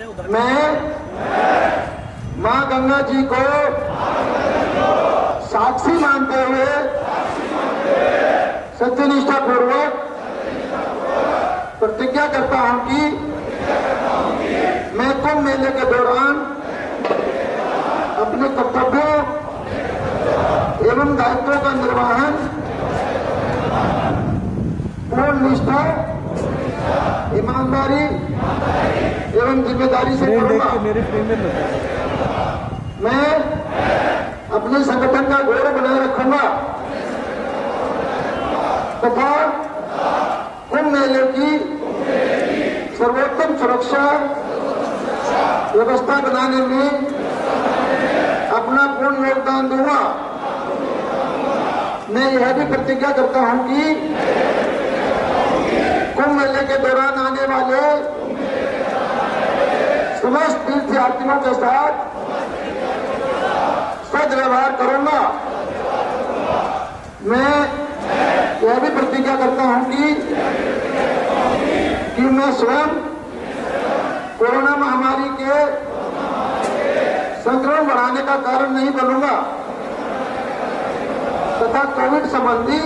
मैं, माँ गंगा जी को साक्षी मानते हुए सत्यनिष्ठा पूर्वक प्रतिज्ञा करता हूँ कि मैं कुंभ मेले के दौरान अपने कर्तव्यों एवं दायित्वों का निर्वहन, पूर्ण निष्ठा ईमानदारी एवं ज़िम्मेदारी से करूँगा मेरे मैं अपने संगठन का गौरव बनाए रखूँगा। तथा कुंभ मेले की सर्वोत्तम सुरक्षा व्यवस्था बनाने में अपना पूर्ण योगदान दूँगा। मैं यह भी प्रतिज्ञा करता हूँ कि मेले के दौरान आने वाले समस्त तीर्थयात्रियों के साथ सदव्यवहार करूँगा। मैं यह भी प्रतिज्ञा करता हूँ कि कि मैं स्वयं कोरोना महामारी के संक्रमण बढ़ाने का कारण नहीं बनूँगा। तथा कोविड संबंधी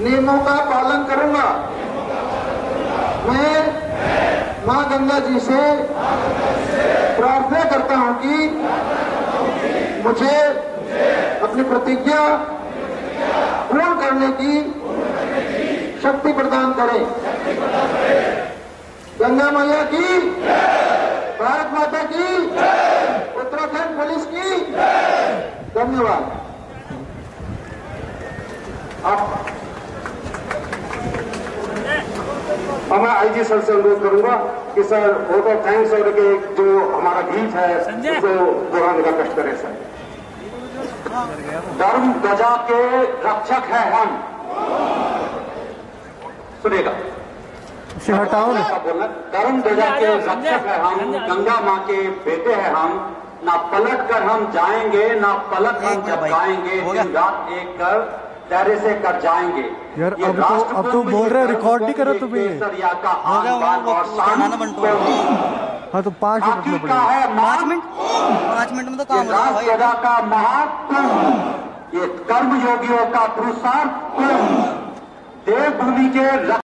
नियमों का पालन करूँगा मैं माँ गंगा जी से प्रार्थना करता हूँ कि मुझे अपनी प्रतिज्ञा पूर्ण करने की शक्ति प्रदान करें। गंगा मैया की, भारत माता की, उत्तराखंड पुलिस की, धन्यवाद। आप और मैं आईजी सर से अनुरोध करूँगा कि सर बहुत बहुत थैंक्स और कि जो हमारा गीत है उसको दोहराने का कष्ट करें सर। धर्म ध्वजा के रक्षक है हम। सुनेगा हटाओ बोलना? धर्म ध्वजा के रक्षक है हम गंगा माँ के बेटे हैं हम। ना पलट कर हम जाएँगे ना पलट हम जब गाएँगे दिन रात एक कर दायरे से कर जाएँगे। यार, ये अब तो- अब तो बोल रहे रिकॉर्ड नहीं करा तुम्हें। हो हाँ तो पाँच मिनट है पाँच मिनट? पाँच मिनट में तो काम हो है राष्ट्रदा का महाकुंभ ये कर्म योगियों का पुरुषार्थ। कुंभ देवभूमि के